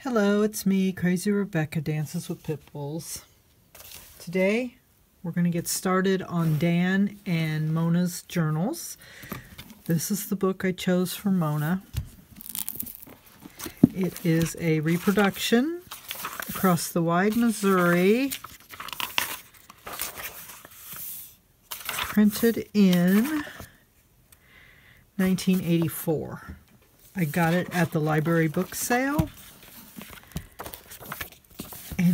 Hello, it's me, Crazy Rebecca Dances with Pitbulls. Today, we're going to get started on Dan and Mona's journals. This is the book I chose for Mona. It is a reproduction across the wide Missouri, printed in 1984. I got it at the library book sale.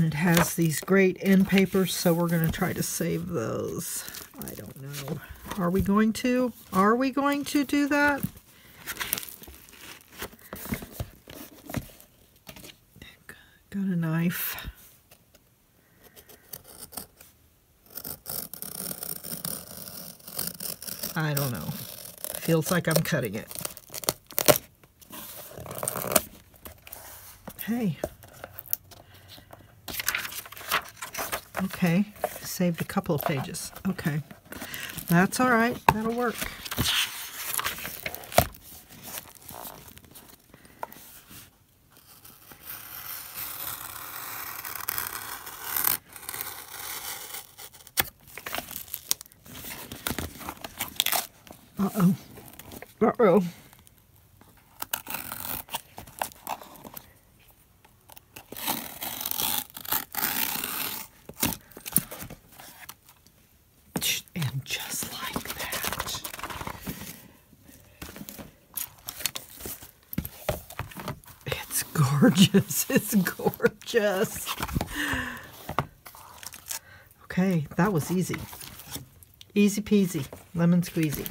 And it has these great end papers, so we're going to try to save those. I don't know. Are we going to? Are we going to do that? Got a knife. I don't know. Feels like I'm cutting it. Hey. Okay, saved a couple of pages. Okay, that's all right. That'll work. Uh-oh. Uh-oh. And just like that. It's gorgeous. It's gorgeous. Okay, that was easy. Easy peasy, lemon squeezy.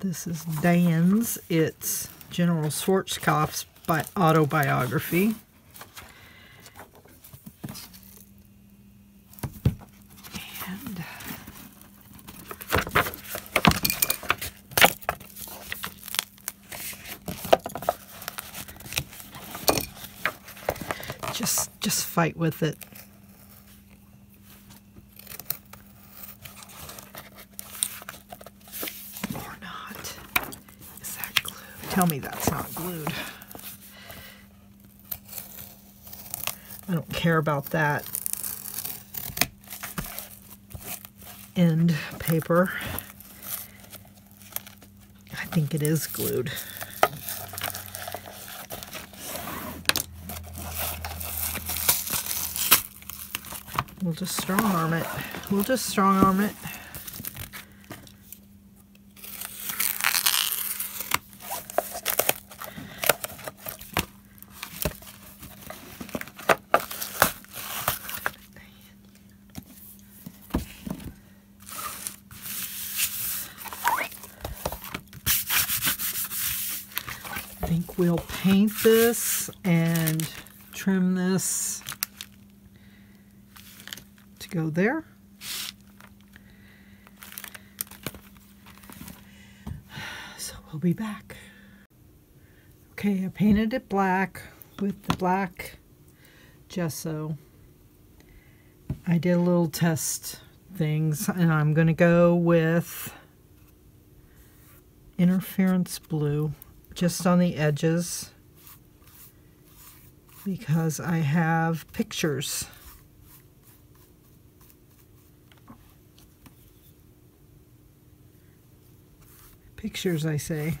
This is Dan's. It's General Schwarzkopf's bi autobiography. And fight with it. Or not. Is that glued? Tell me that's not glued. I don't care about that end paper. I think it is glued. We'll just strong arm it. We'll just strong arm it. I think we'll paint this and trim this to go there. So we'll be back. Okay, I painted it black with the black gesso. I did a little test things and I'm going to go with interference blue just on the edges because I have pictures. Pictures, I say.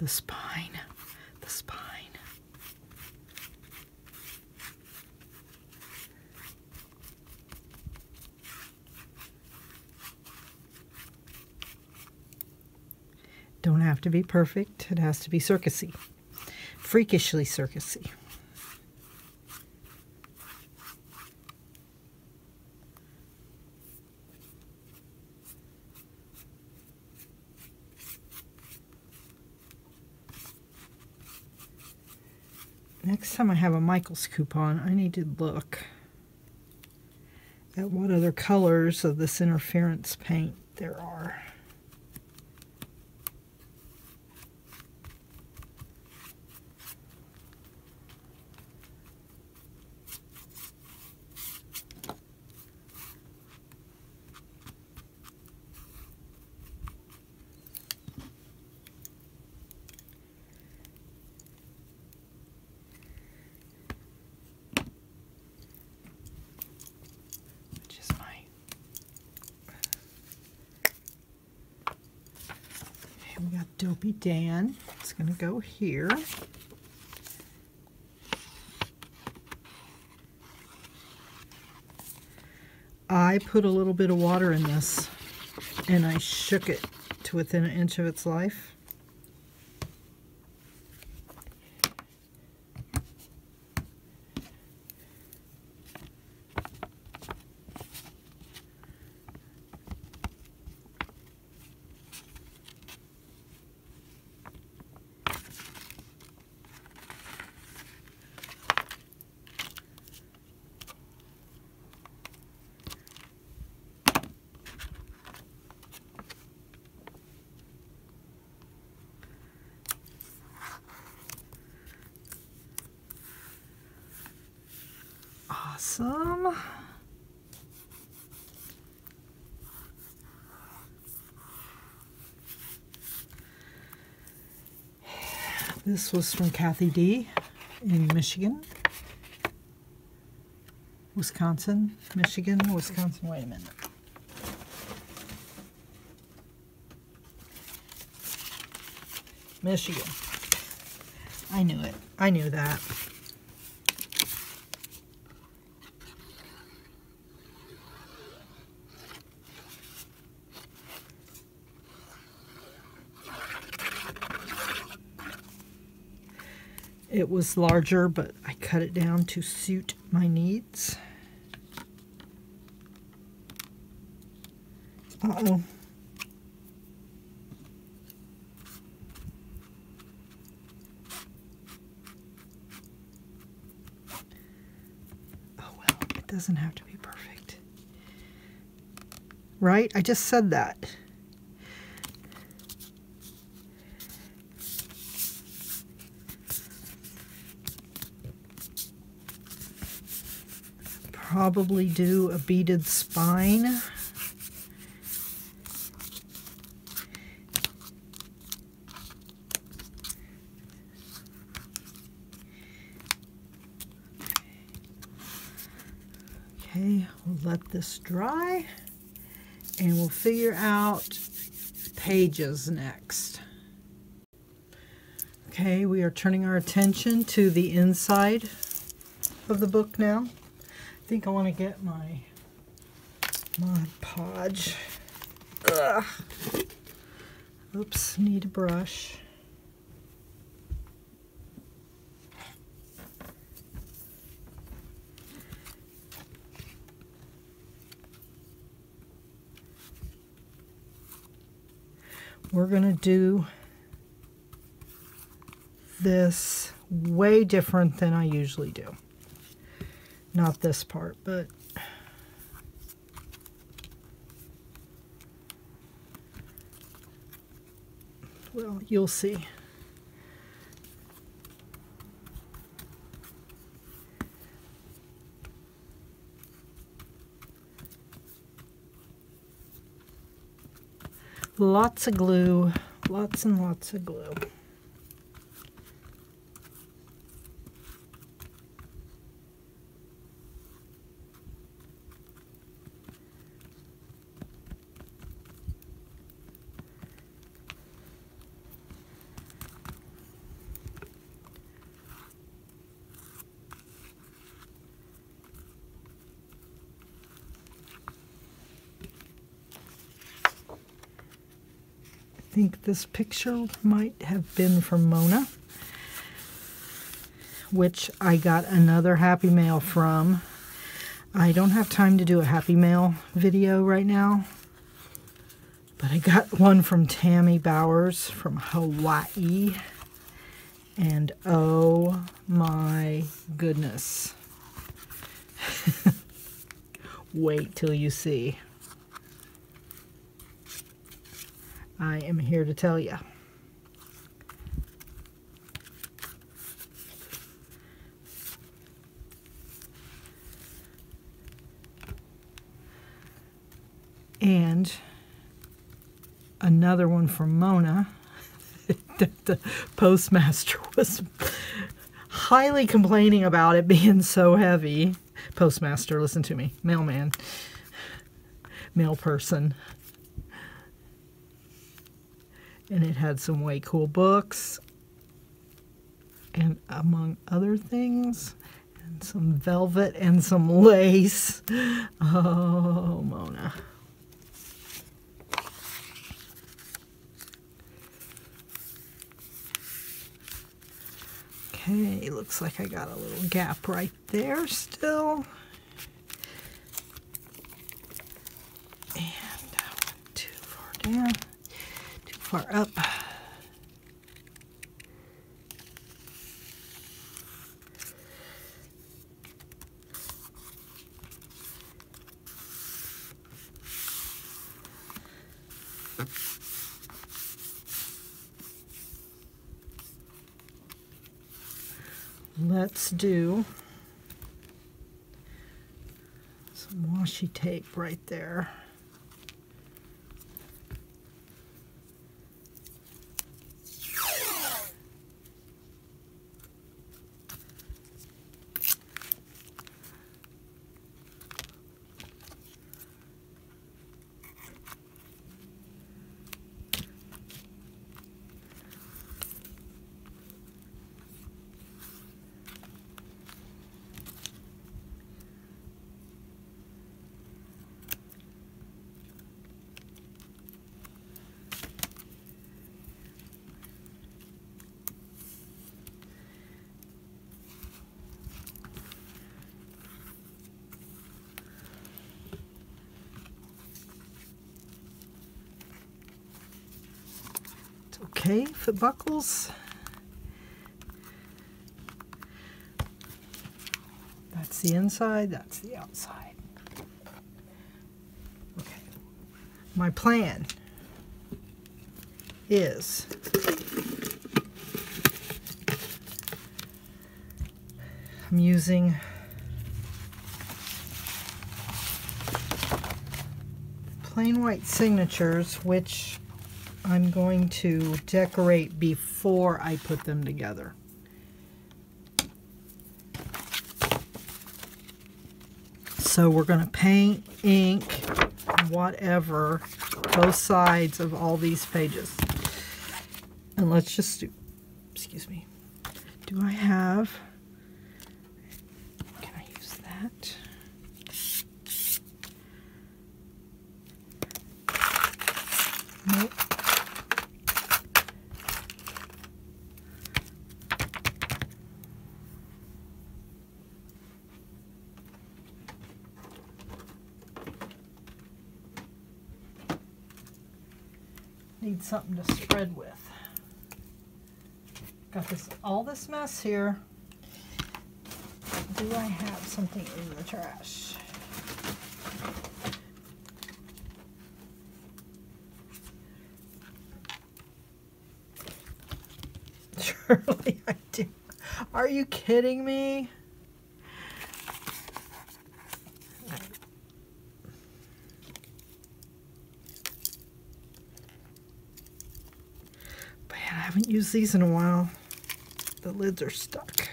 The spine. The spine. Don't have to be perfect. It has to be circusy. Freakishly circusy. Next time I have a Michaels coupon, I need to look at what other colors of this interference paint there are. which is my okay, we got Dopey Dan. It's gonna go here. I put a little bit of water in this and I shook it to within an inch of its life. Awesome. This was from Kathy D in Michigan. Wisconsin, Michigan, Wisconsin. Wait a minute. Michigan. I knew it. I knew that. It was larger, but I cut it down to suit my needs. Uh-oh. Oh well, it doesn't have to be perfect. Right? I just said that. Probably do a beaded spine. Okay, we'll let this dry and we'll figure out pages next. Okay, we are turning our attention to the inside of the book now. I think I want to get my Mod Podge. Ugh. Oops, need a brush. We're going to do this way different than I usually do. Not this part, but well, you'll see. Lots of glue, lots and lots of glue. Think this picture might have been from Mona, which I got another Happy Mail from. I don't have time to do a Happy Mail video right now, but I got one from Tammy Bowers from Hawaii. And oh my goodness. Wait till you see. I am here to tell you. And another one from Mona the postmaster was highly complaining about it being so heavy. Postmaster, listen to me. Mailman. Mail person. And it had some way cool books. And among other things, and some velvet and some lace. Oh, Mona. Okay, looks like I got a little gap right there still. And uh, I went too far down, far up. Let's do some washi tape right there. Okay, it buckles. That's the inside, that's the outside. Okay. My plan is I'm using plain white signatures, which I'm going to decorate before I put them together. So we're going to paint, ink, whatever, both sides of all these pages. And let's just do, excuse me, do I have, can I use that? Nope. Need something to spread with. Got this all this mess here. Do I have something in the trash? Surely I do. Are you kidding me? Man, I haven't used these in a while. The lids are stuck.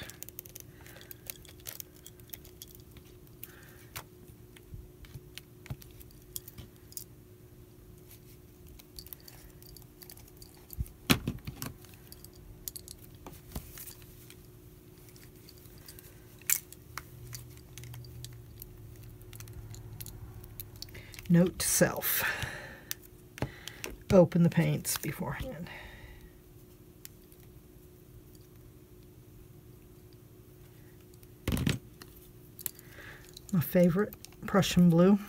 Note to self. Open the paints beforehand. Favorite, Prussian blue.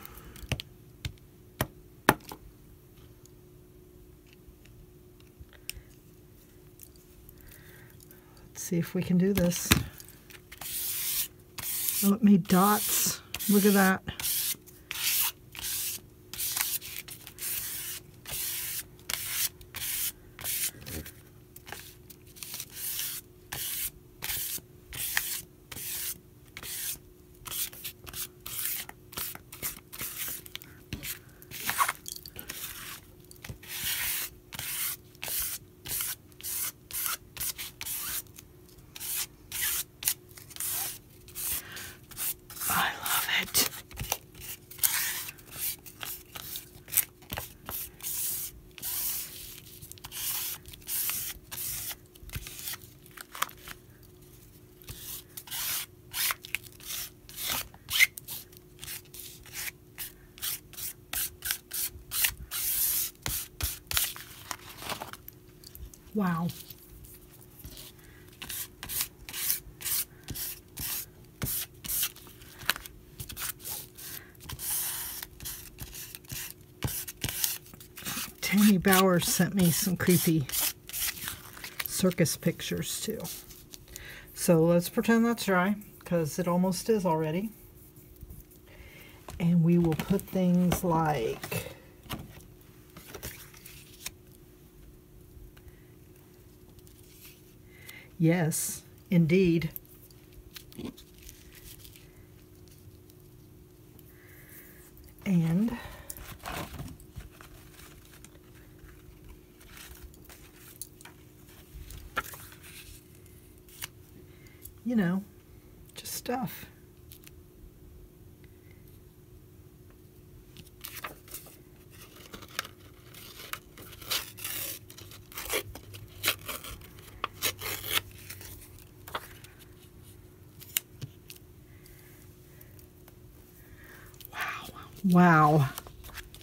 Let's see if we can do this. Oh, it made dots. Look at that. I love it. Wow. Tammy Bowers sent me some creepy circus pictures too. So let's pretend that's dry because it almost is already. And we will put things like Yes, indeed. And you know, just stuff. Wow. Wow.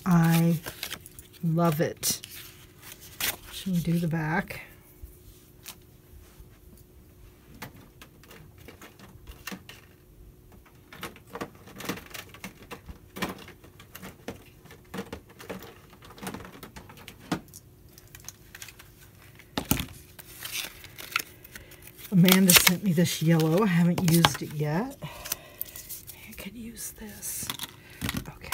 I love it. Should we do the back? Amanda sent me this yellow. I haven't used it yet. I could use this. Okay.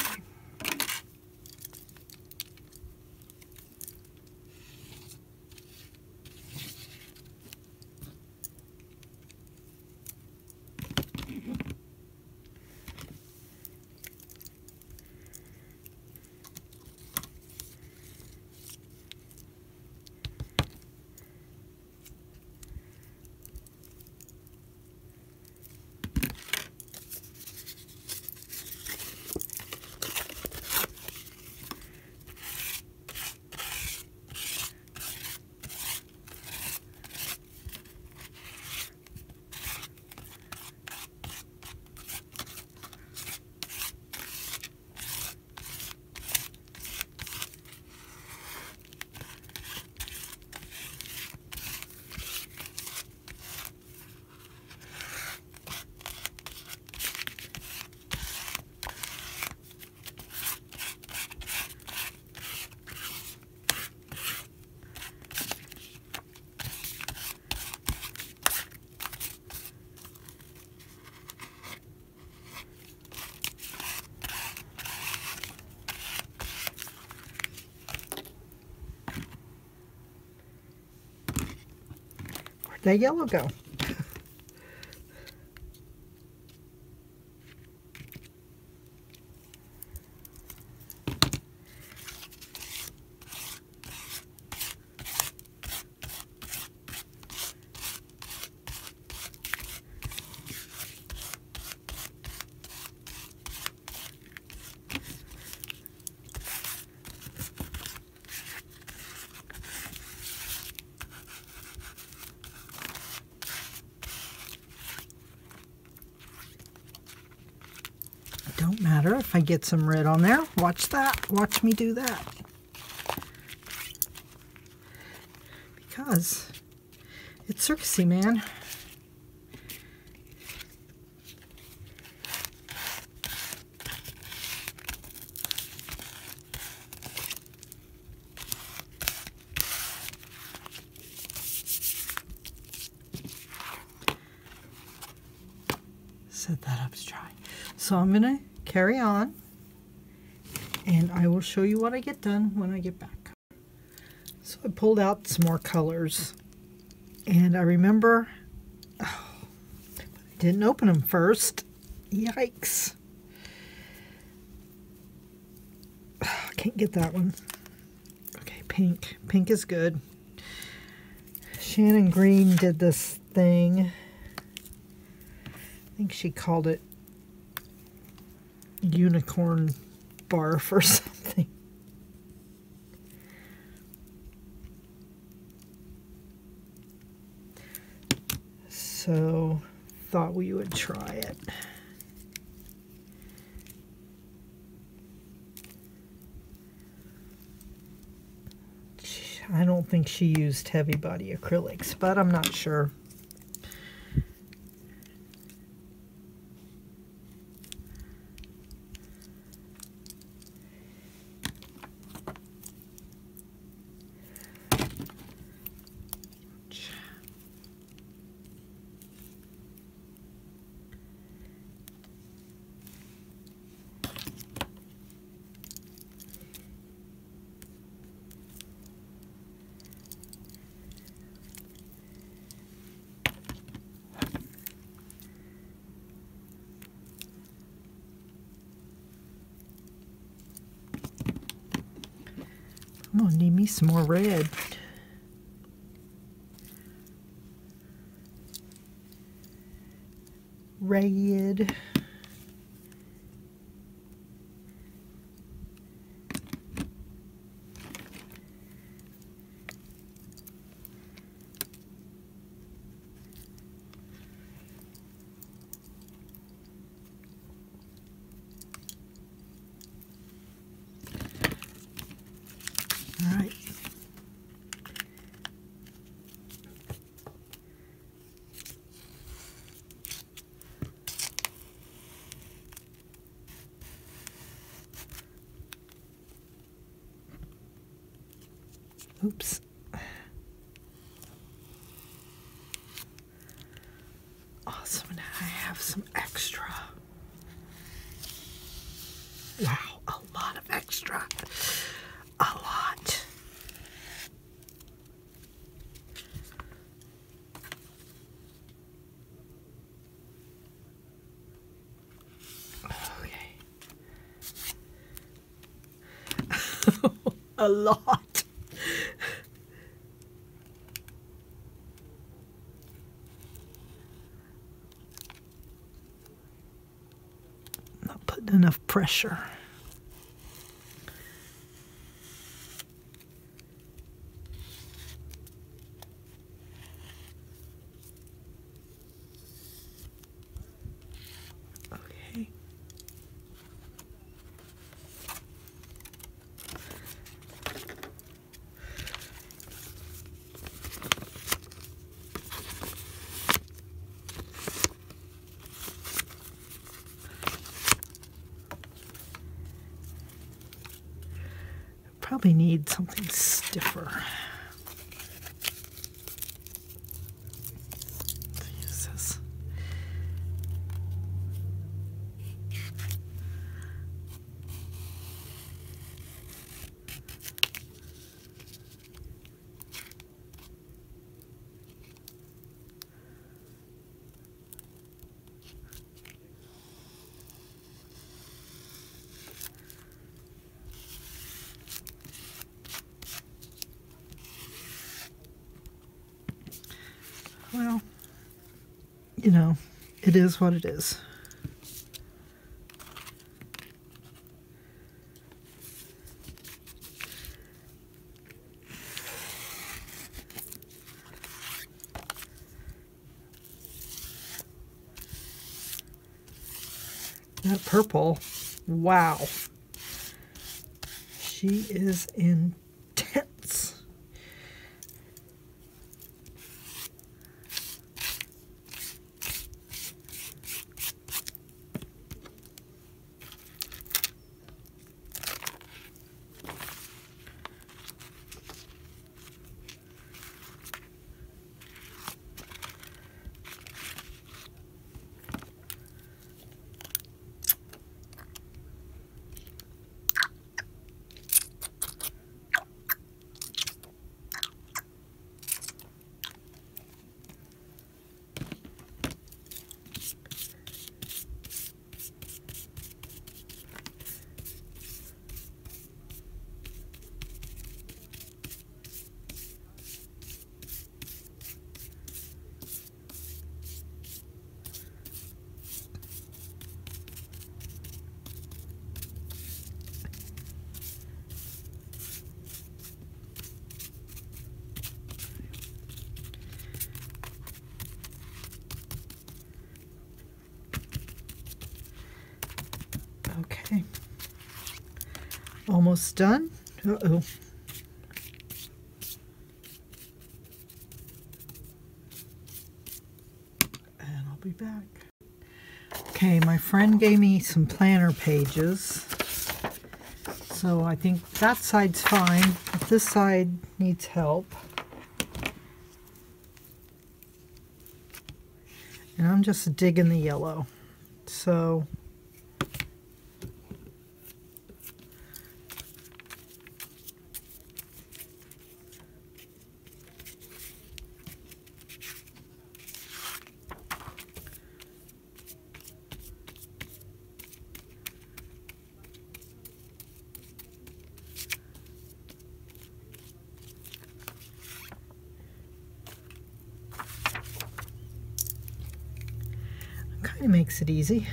That yellow go? Don't matter if Get some red on there. Watch that. Watch me do that. Because it's circusy, man. set that up to dry. So I'm going to carry on and I will show you what I get done when I get back. So I pulled out some more colors and I remember oh, I didn't open them first. Yikes. I can't get that one. Okay, pink. Pink is good. Shannon Green did this thing. I think she called it unicorn barf or something. So, thought we would try it. I don't think she used heavy body acrylics, but I'm not sure. I'm need me some more red. Red. All right. Oops. Awesome. Now I have some extra. Wow, a lot of extra. A lot. Okay. A lot. Not putting enough pressure. Okay. Probably need something stiffer. Let's use this. Well, you know, it is what it is. That purple, wow. She is intense. Almost done. Uh-oh. And I'll be back. Okay, my friend gave me some planner pages. So I think that side's fine, but this side needs help. And I'm just digging the yellow. So kind of makes it easy.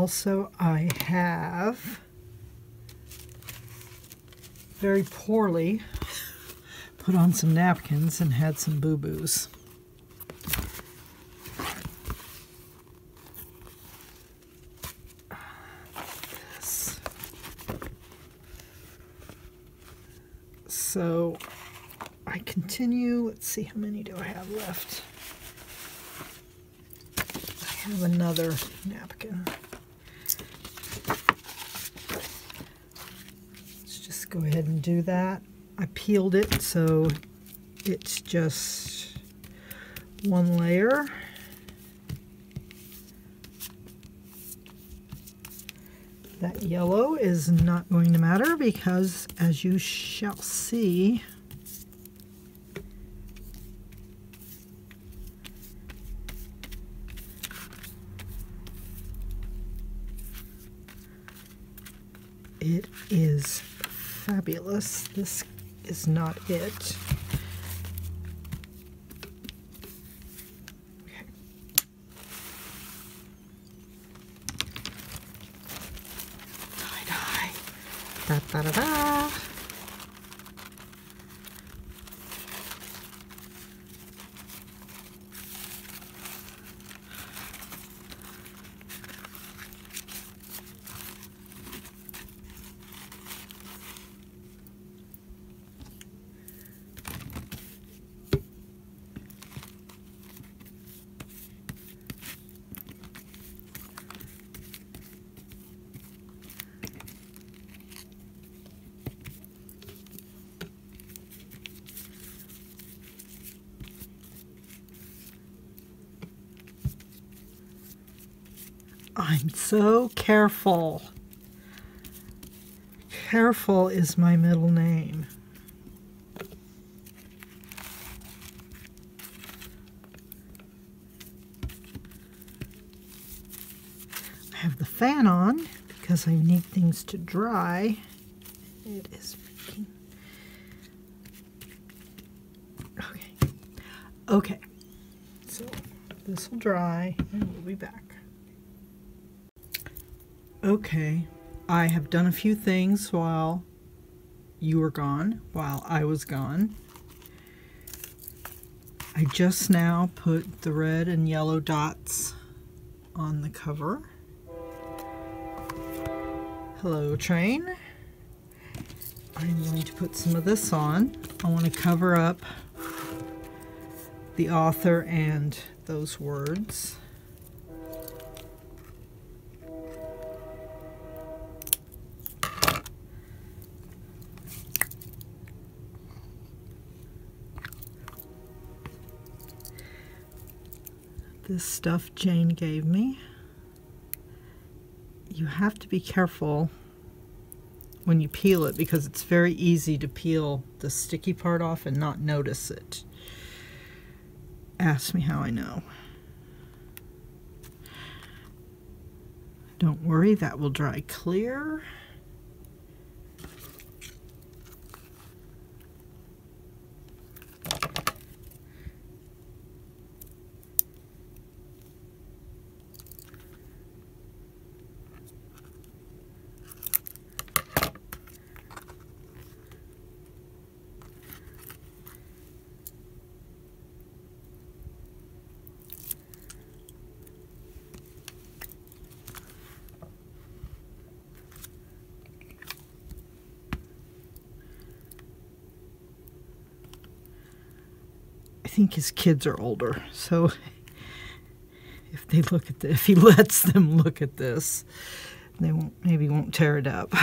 Also, I have very poorly put on some napkins and had some boo-boos. So I continue. Let's see how many do I have left. I have another napkin. Let's just go ahead and do that. I peeled it so it's just one layer. That yellow is not going to matter because as you shall see, It is fabulous. This is not it. So careful. Careful is my middle name. I have the fan on because I need things to dry. It is freaking. Okay. Okay. So this will dry and we'll be back. Okay, I have done a few things while you were gone, while I was gone. I just now put the red and yellow dots on the cover. Hello, train. I'm going to put some of this on. I want to cover up the author and those words. Stuff Jane gave me. You have to be careful when you peel it because it's very easy to peel the sticky part off and not notice it. Ask me how I know. Don't worry, that will dry clear. Think his kids are older, so if they look at the, if he lets them look at this, they won't maybe won't tear it up.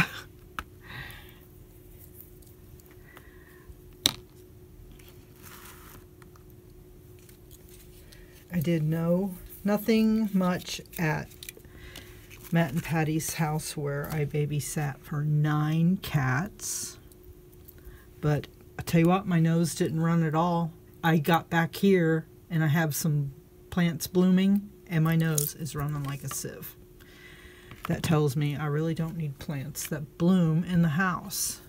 I did no nothing much at Matt and Patty's house where I babysat for nine cats. But I tell you what, my nose didn't run at all. I got back here and I have some plants blooming and my nose is running like a sieve. That tells me I really don't need plants that bloom in the house.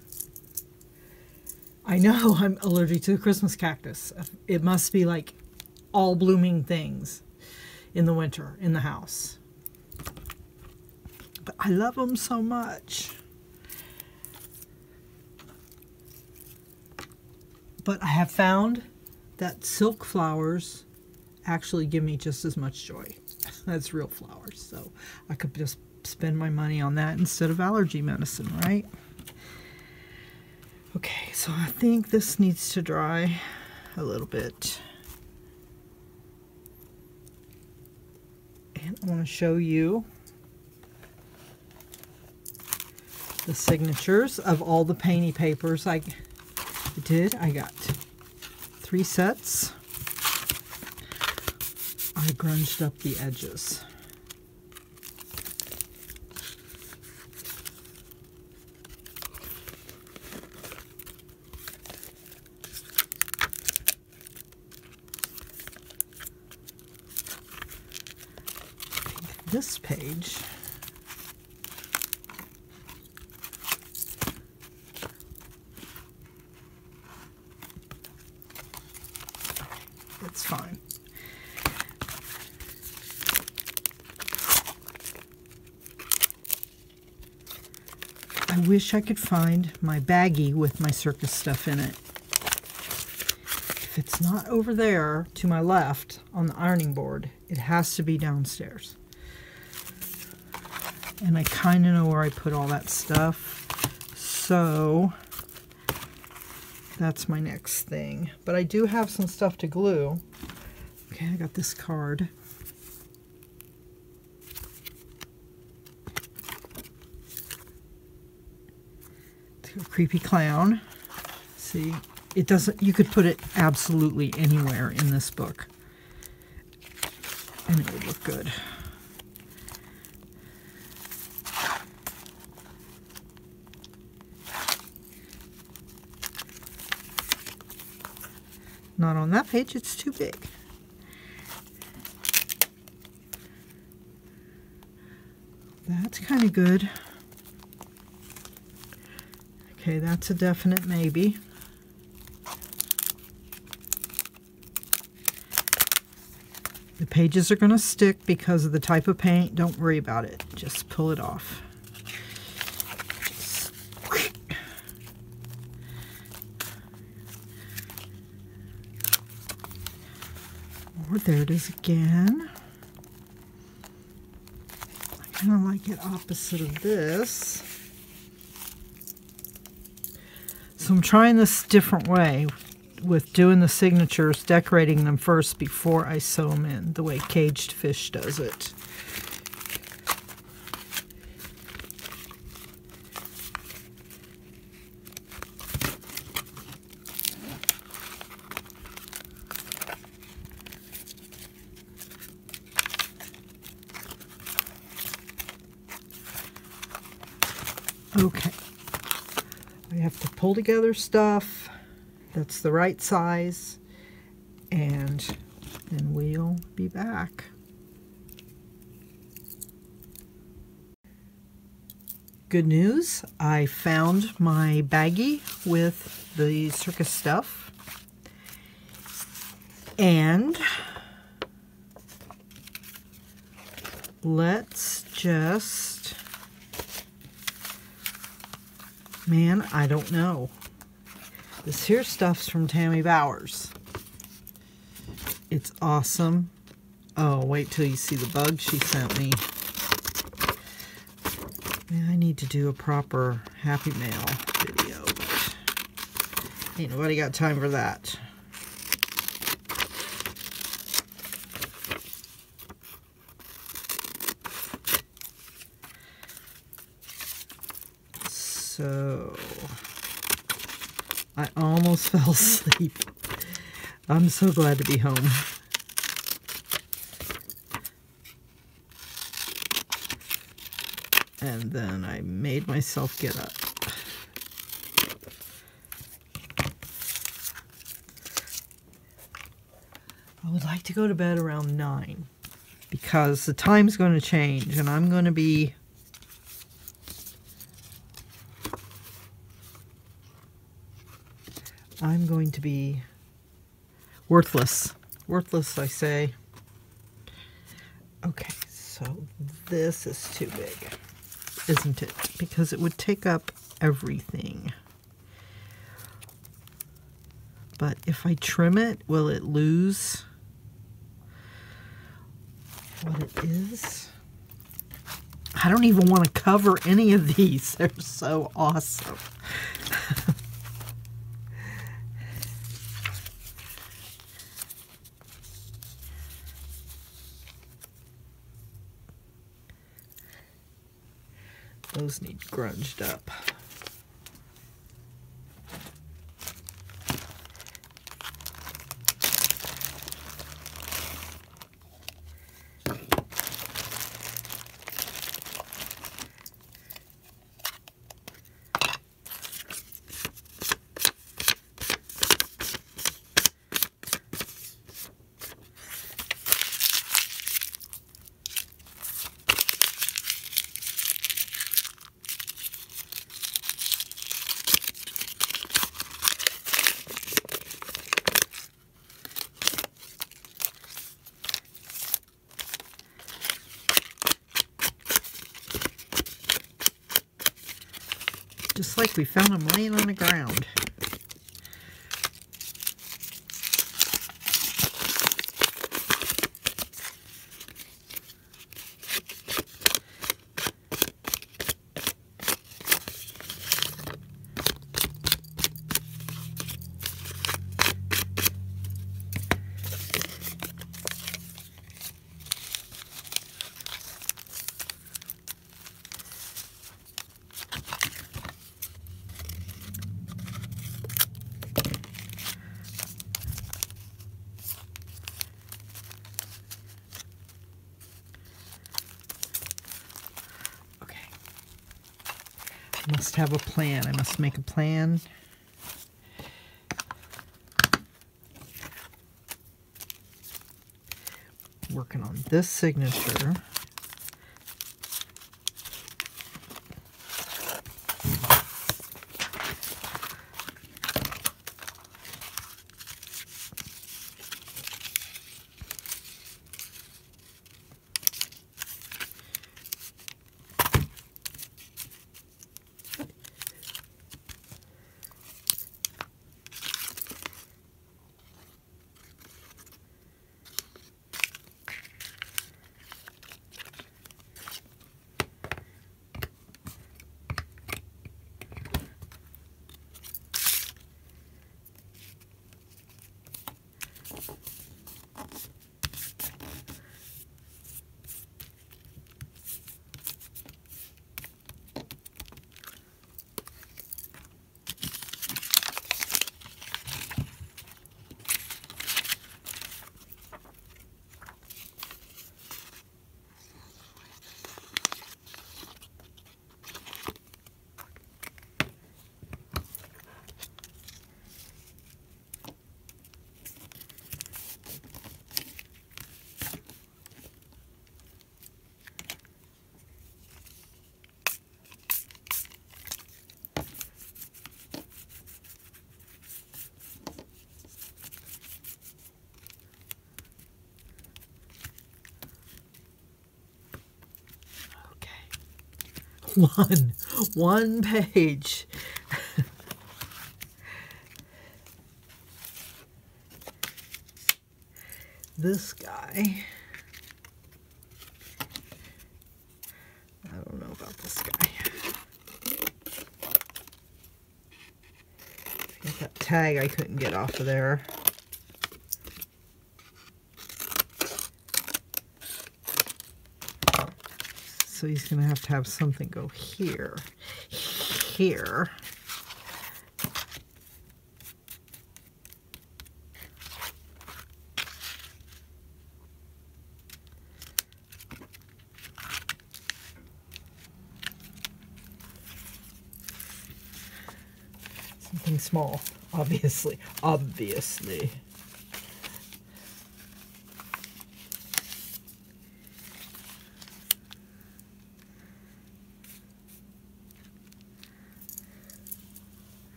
I know I'm allergic to the Christmas cactus. It must be like all blooming things in the winter in the house. But I love them so much. But I have found that silk flowers actually give me just as much joy as real flowers. So I could just spend my money on that instead of allergy medicine, right? Okay, so I think this needs to dry a little bit. And I want to show you the signatures of all the painty papers I did. I got three sets. I grunged up the edges. this page wish I could find my baggie with my circus stuff in it. If it's not over there to my left on the ironing board, it has to be downstairs. And I kind of know where I put all that stuff. So that's my next thing. But I do have some stuff to glue. Okay, I got this card. Creepy clown. See, it doesn't, you could put it absolutely anywhere in this book. And it would look good. Not on that page, it's too big. That's kind of good. Okay, that's a definite maybe. The pages are going to stick because of the type of paint. Don't worry about it. Just pull it off. Or there it is again. I kind of like it opposite of this. So I'm trying this different way with doing the signatures, decorating them first before I sew them in, the way Caged Fish does it. Okay. I have to pull together stuff. That's the right size. And then we'll be back. Good news, I found my baggie with the circus stuff. And let's just Man, I don't know. This here stuff's from Tammy Bowers. It's awesome. Oh, wait till you see the bug she sent me. I need to do a proper Happy Mail video, but ain't nobody got time for that. So, I almost fell asleep. I'm so glad to be home. And then I made myself get up. I would like to go to bed around 9 because the time's going to change and I'm going to be I'm going to be worthless. Worthless, I say. Okay, so this is too big, isn't it? Because it would take up everything. But if I trim it, will it lose what it is? I don't even want to cover any of these. They're so awesome. Those need grunged up. Like we found them laying on the ground. Have a plan. I must make a plan. Working on this signature. One, one page. this guy. I don't know about this guy. Got that tag I couldn't get off of there. So he's going to have to have something go here, here. Something small, obviously, obviously.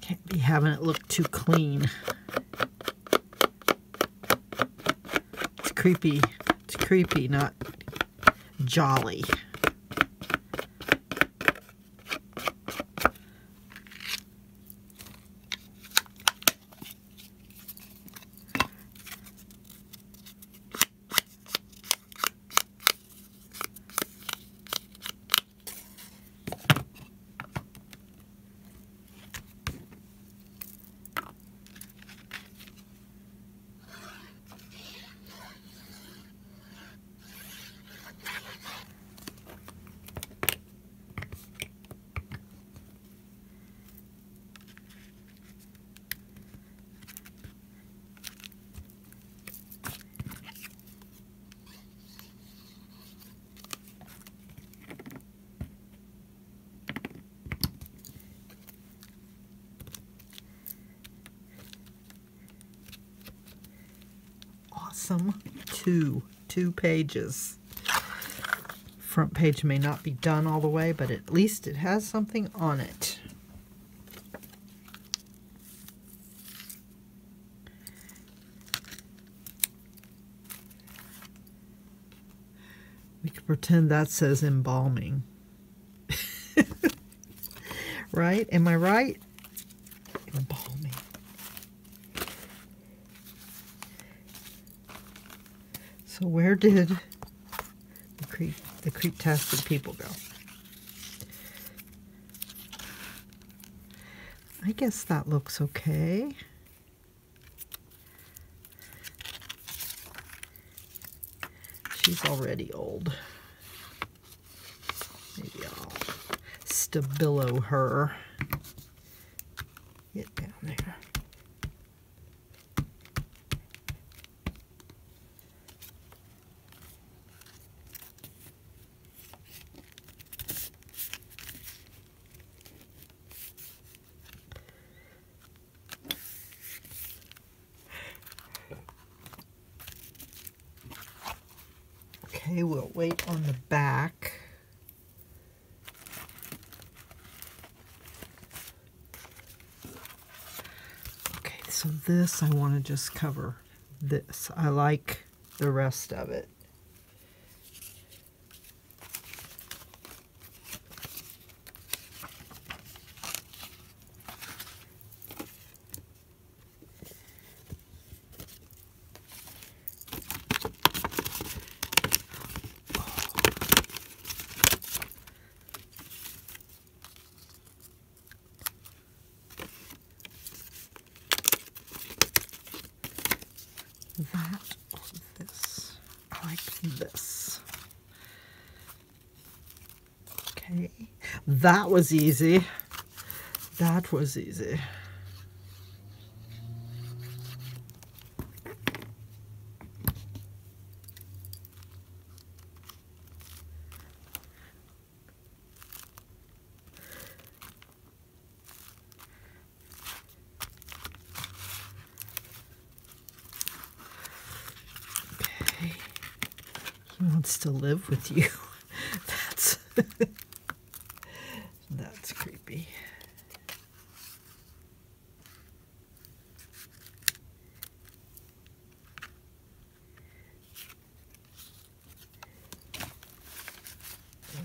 Can't be having it look too clean. It's creepy. It's creepy, not jolly. Awesome. Two. Two pages. Front page may not be done all the way, but at least it has something on it. We could pretend that says embalming. right? Am I right? Embalming. Where did the creep the creep-tastic people go? I guess that looks okay. She's already old. Maybe I'll stabilo her. Get down there. Okay, we'll wait on the back. Okay, so I want to just cover this. I like the rest of it. that or this. I like this. Okay, that was easy. That was easy. Okay. wants to live with you. That's creepy.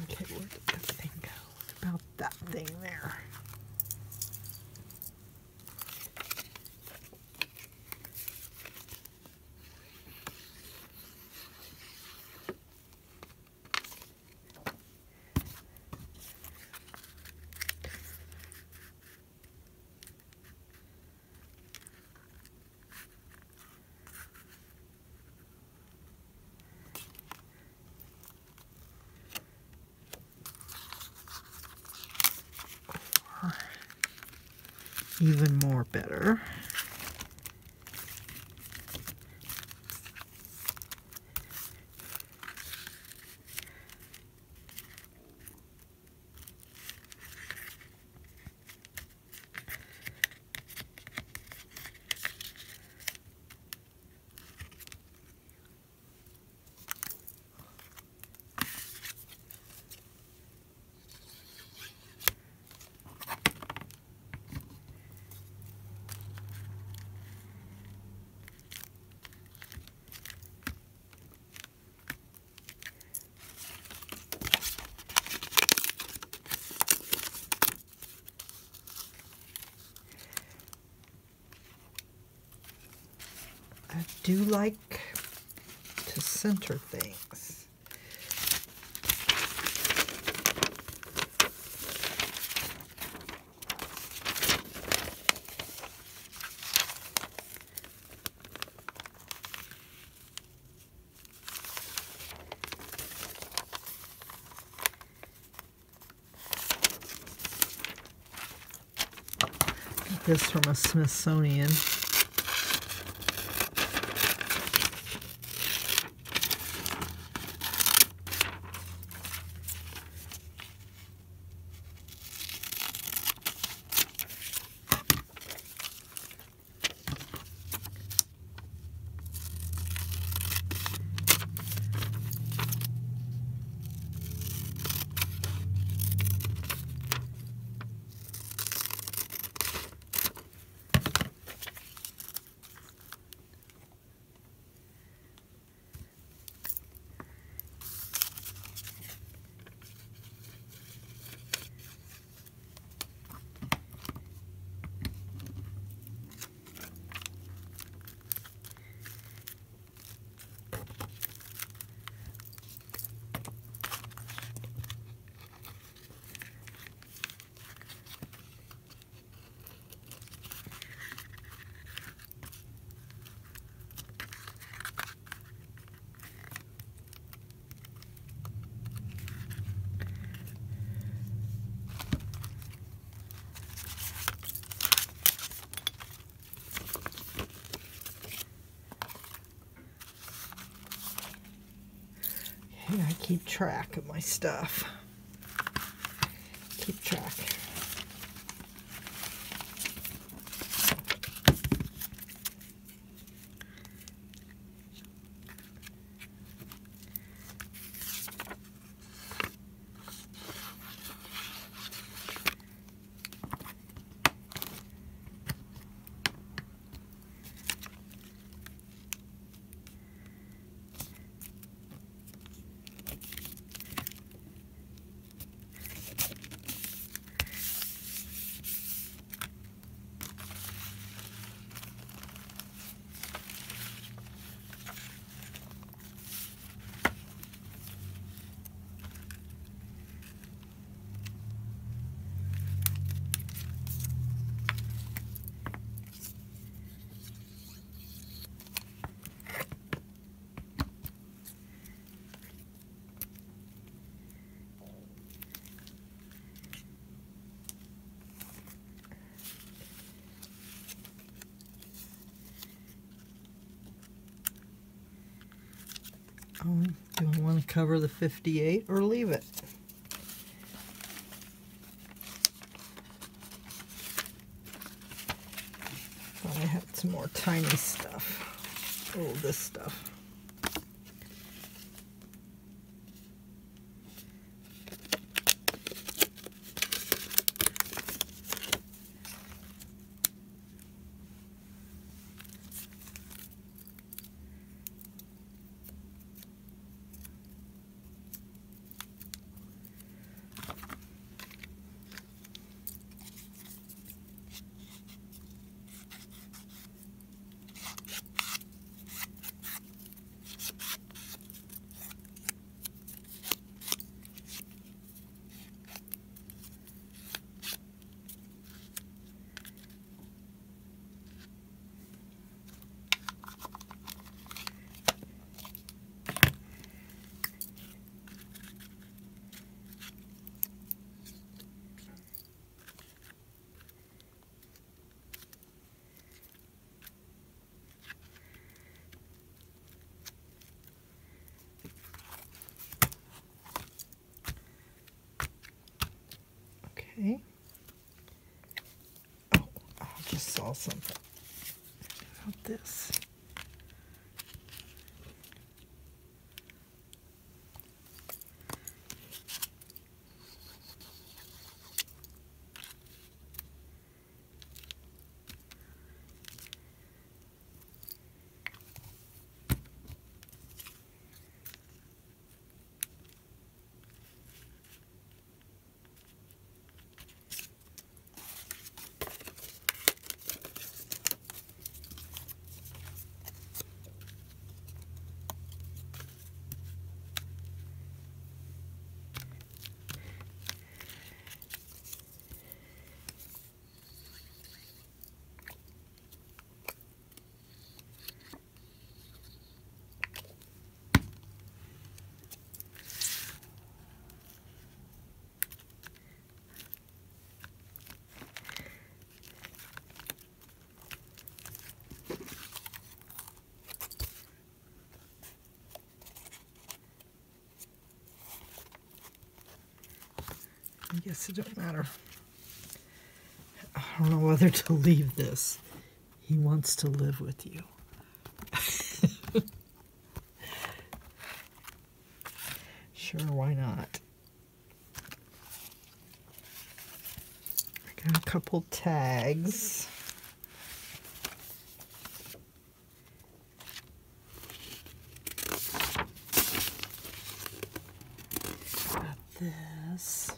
Okay, where did that thing go? What about that thing there? even more better. I do like to center things. This from a Smithsonian. Okay, I keep track of my stuff. Keep track. Do I want to cover the 58 or leave it? I had some more tiny stuff. Oh, this stuff. Something about this. I guess it don't matter. I don't know whether to leave this. He wants to live with you. sure, why not? I got a couple tags. Got this.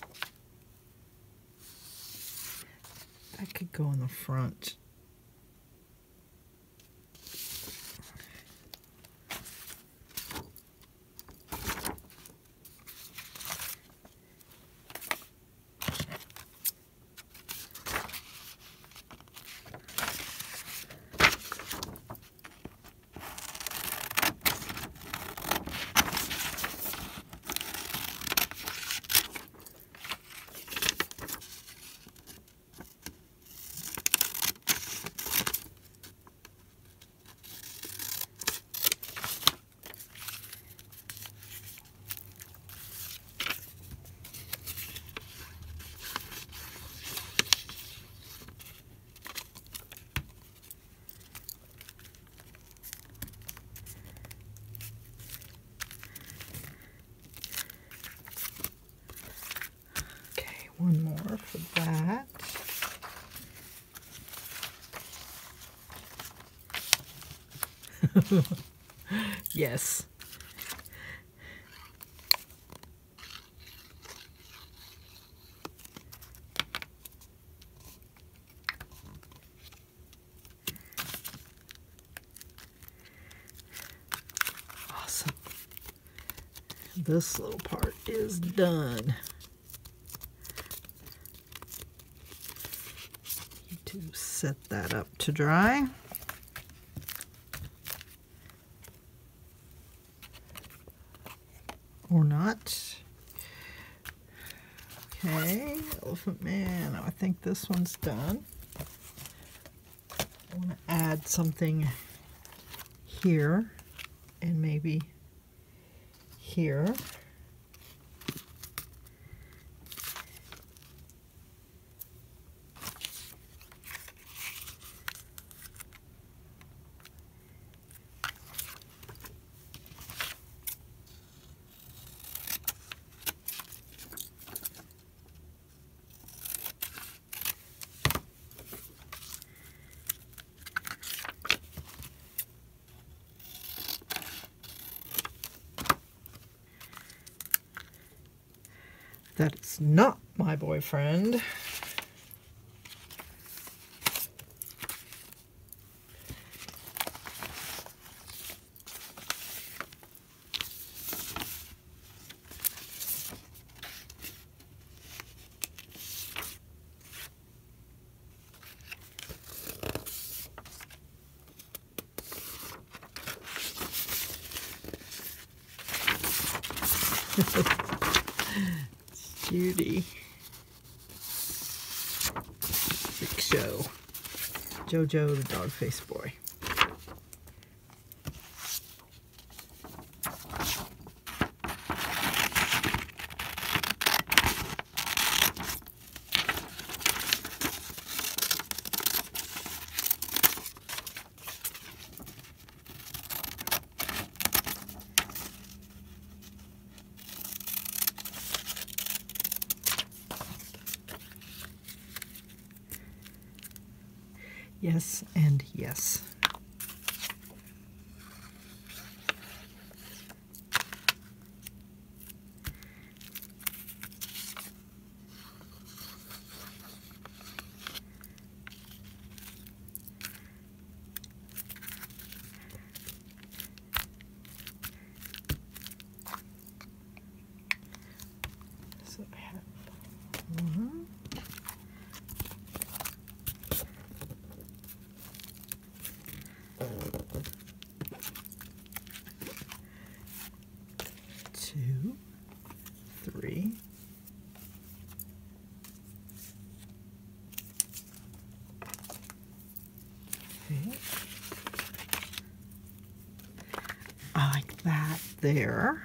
That could go in the front. Okay, one more for that. yes. Awesome. This little part is done. Set that up to dry. Or not. Okay, Elephant Man. Oh, I think this one's done. I want to add something here and maybe here. That is not my boyfriend. Judy. Big show. Jojo the dog face boy. Yes and yes. So I have one. Two, three, okay. I like that there.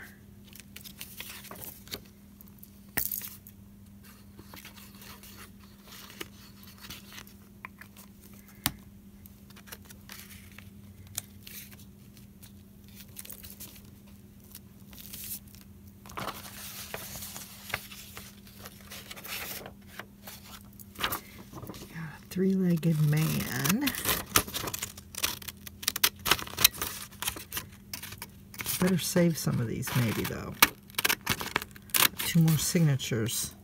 three-legged man. Better save some of these maybe though. Two more signatures.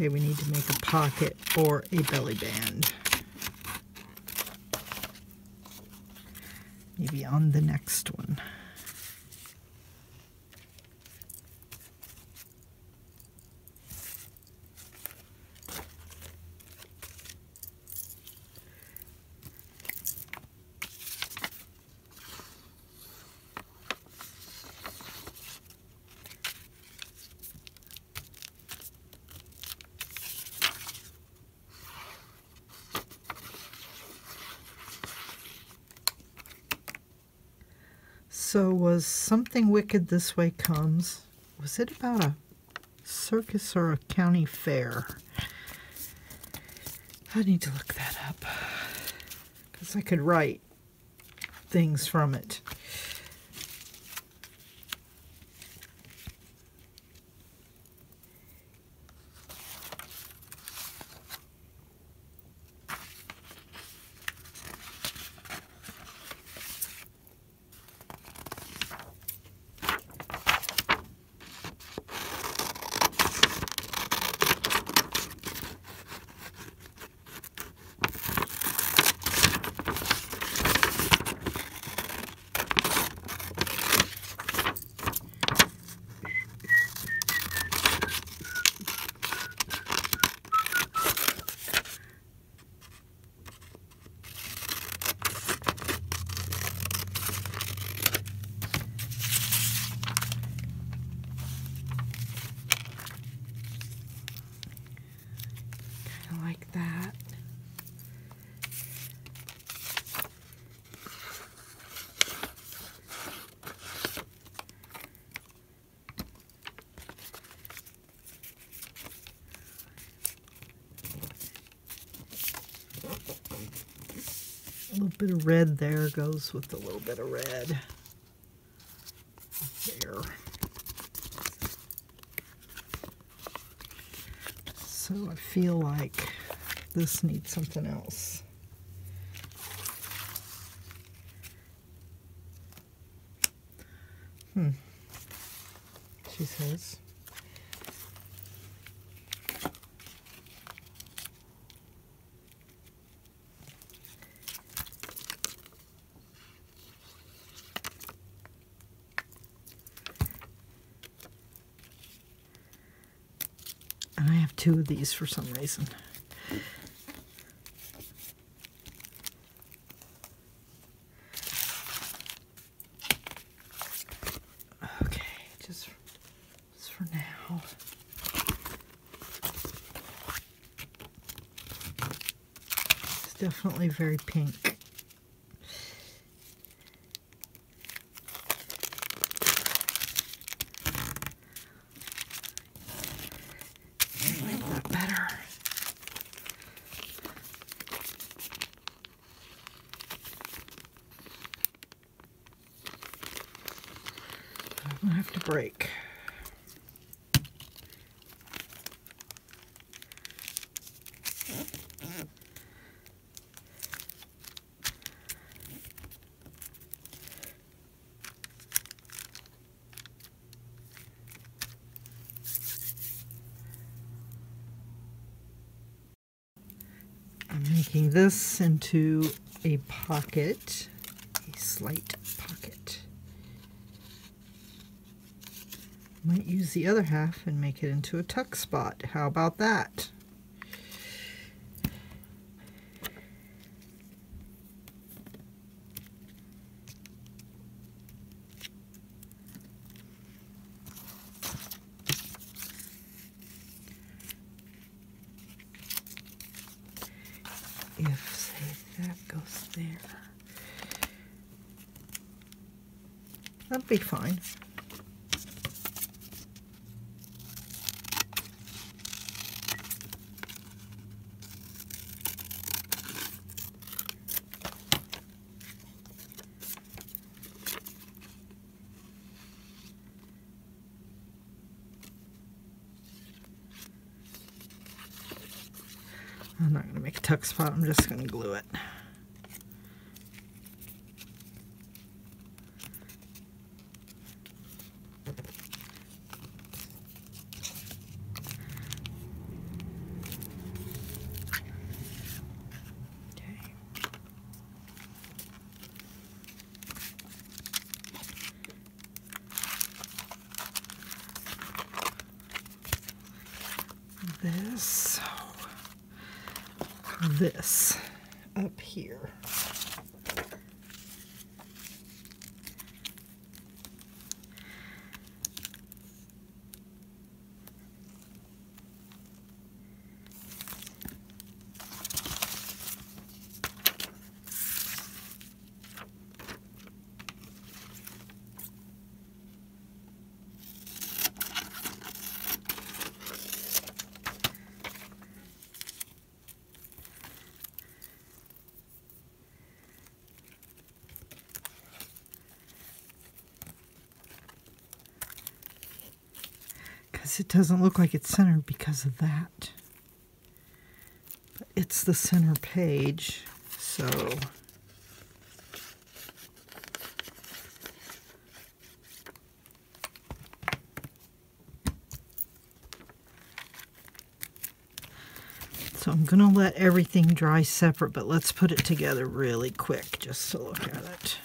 Okay, we need to make a pocket or a belly band. Maybe on the next one. So was Something Wicked This Way Comes, was it about a circus or a county fair? I need to look that up because I could write things from it. Kind of like that. A little bit of red there goes with a little bit of red there. So I feel like this needs something else. Hmm. She says. two of these for some reason. Okay, just, for now. It's definitely very pink. This into a pocket, a slight pocket. Might use the other half and make it into a tuck spot. How about that? If, say, that goes there. That'd be fine. I'm not going to make a tuck spot, I'm just going to glue it. Okay. This this up here. Because it doesn't look like it's centered because of that. But it's the center page, so... So I'm going to let everything dry separate, but let's put it together really quick just to look at it.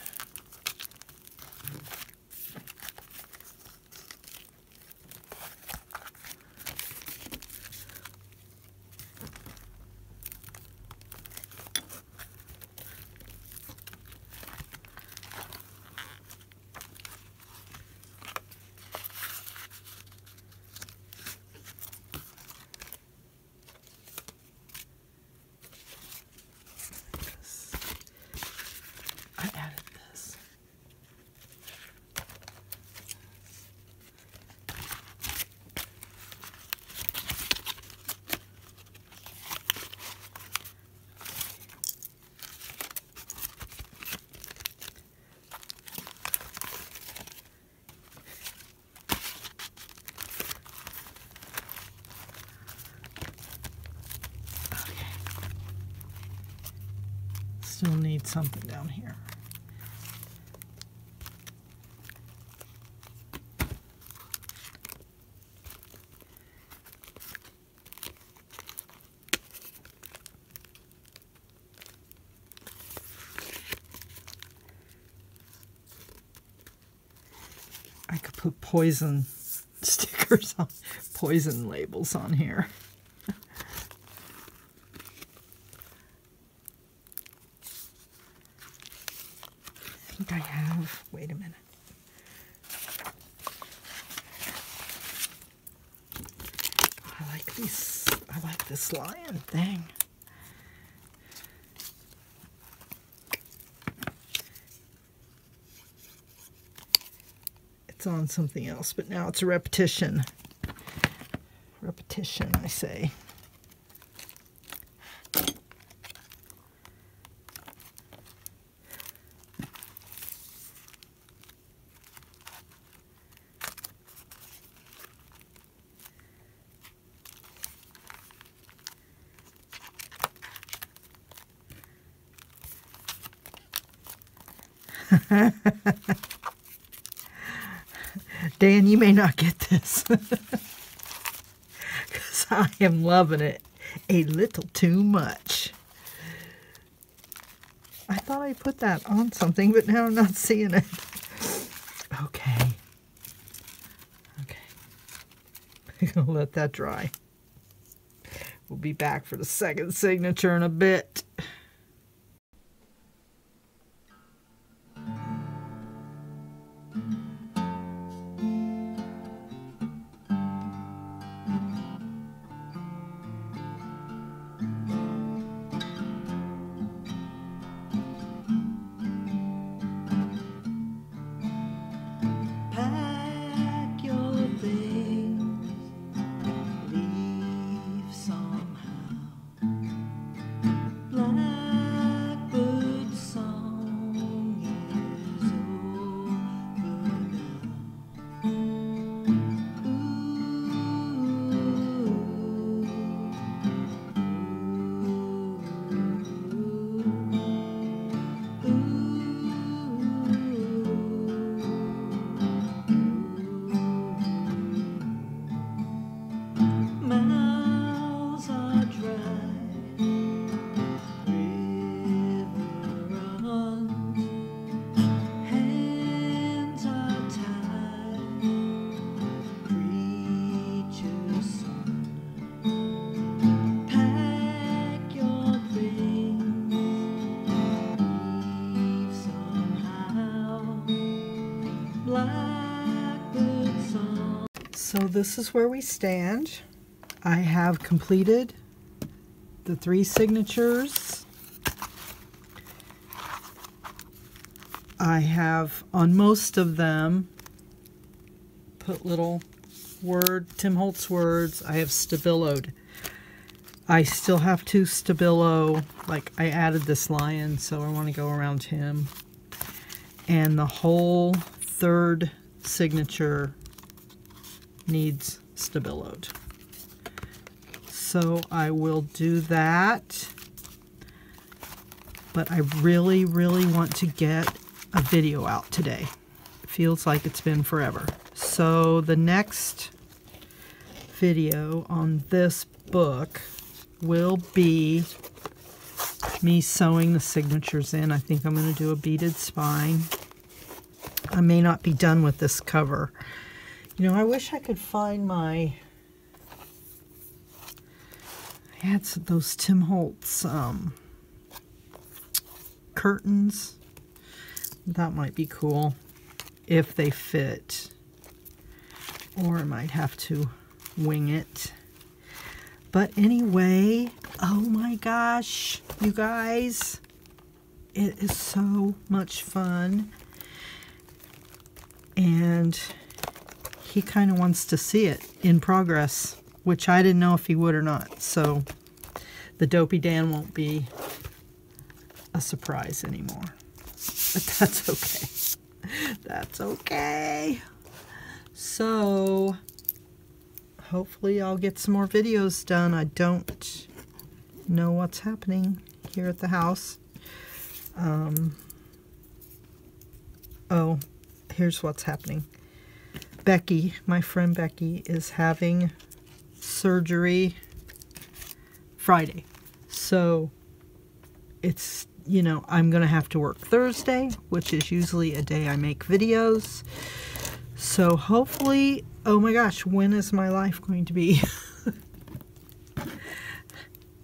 Need something down here. I could put poison stickers on, poison labels on here. I think I have. Wait a minute. I like these. I like this lion thing. It's on something else, but now it's a repetition. Repetition, I say. Dan, you may not get this. Because I am loving it a little too much. I thought I put that on something, but now I'm not seeing it. Okay. Okay. I'm going to let that dry. We'll be back for the second signature in a bit. This is where we stand. I have completed the three signatures. I have on most of them put little word Tim Holtz words. I have stabiloed. I still have to stabilo like I added this lion so I want to go around him. And the whole third signature needs stabiloed. So I will do that. But I really, really want to get a video out today. It feels like it's been forever. So the next video on this book will be me sewing the signatures in. I think I'm going to do a beaded spine. I may not be done with this cover. You know, I wish I could find my. I had some, those Tim Holtz um, curtains. That might be cool if they fit. Or I might have to wing it. But anyway, oh my gosh, you guys. It is so much fun. And he kind of wants to see it in progress, which I didn't know if he would or not. So the Dopey Dan won't be a surprise anymore. But that's okay. That's okay. So hopefully I'll get some more videos done. I don't know what's happening here at the house. Um, oh, here's what's happening. Becky, my friend Becky, is having surgery Friday. So it's, you know, I'm going to have to work Thursday, which is usually a day I make videos. So hopefully, oh my gosh, when is my life going to be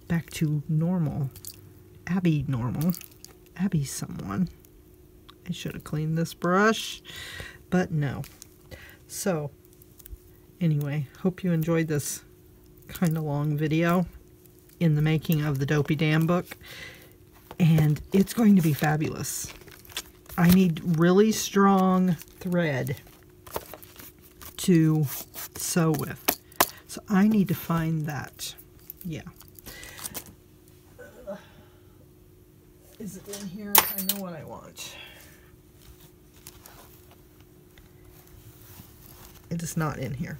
back to normal? Abby normal. Abby someone. I should have cleaned this brush, but no. So, anyway, hope you enjoyed this kind of long video in the making of the Dopey Dan book. And it's going to be fabulous. I need really strong thread to sew with. So I need to find that. Yeah. Is it in here? I know what I want. It is not in here.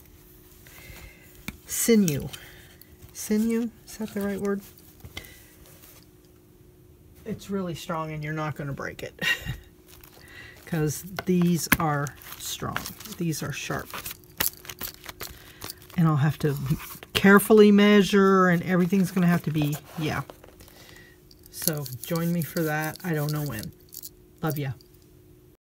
Sinew. Sinew? Is that the right word? It's really strong and you're not going to break it. Because these are strong. These are sharp. And I'll have to carefully measure and everything's going to have to be, yeah. So join me for that. I don't know when. Love ya.